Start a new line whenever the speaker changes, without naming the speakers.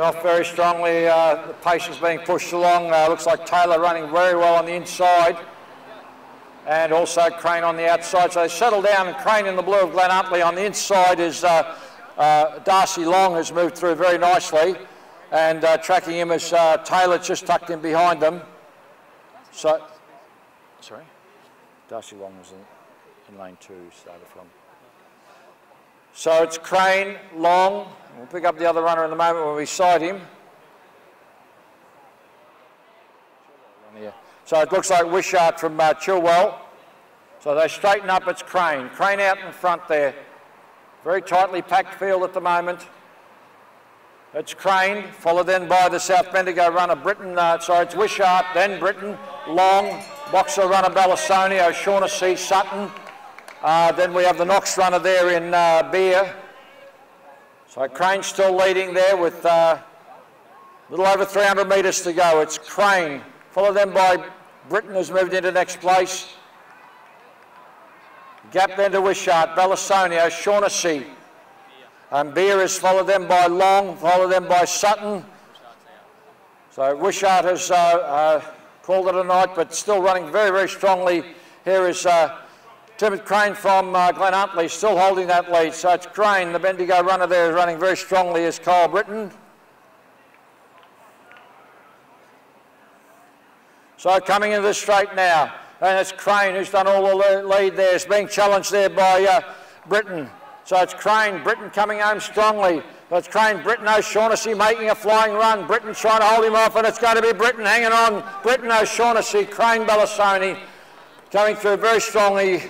Off very strongly. Uh, the pace is being pushed along. Uh, looks like Taylor running very well on the inside. And also Crane on the outside. So they settle down and Crane in the blue of Glen Huntly. On the inside is uh, uh, Darcy Long has moved through very nicely. And uh, tracking him is uh, Taylor just tucked in behind them. So, sorry? Darcy Long was in, in lane two, started from. So it's Crane, Long, We'll pick up the other runner in the moment when we sight him. So it looks like Wishart from uh, Chilwell. So they straighten up, it's Crane. Crane out in front there. Very tightly packed field at the moment. It's Crane, followed then by the South Bendigo runner Britten. Uh, sorry, it's Wishart, then Britten, Long, Boxer runner Ballasone, O'Shaughnessy, Sutton. Uh, then we have the Knox runner there in uh, Beer. So Crane still leading there with uh, a little over 300 metres to go. It's Crane, followed then by Britten who's moved into next place. Gap then to Wishart, Balassonio, Shaughnessy. And Beer is followed then by Long, followed then by Sutton. So Wishart has uh, uh, called it a night, but still running very, very strongly. Here is uh, Timothy Crane from uh, Glen Huntly still holding that lead. So it's Crane, the Bendigo runner there, is running very strongly as Kyall Britten. So coming into the straight now, and it's Crane who's done all the lead there. It's being challenged there by uh, Britten. So it's Crane, Britten coming home strongly. It's Crane, Britten O'Shaughnessy making a flying run. Britten trying to hold him off, and it's going to be Britten hanging on. Britten O'Shaughnessy, Crane Ballasone coming through very strongly.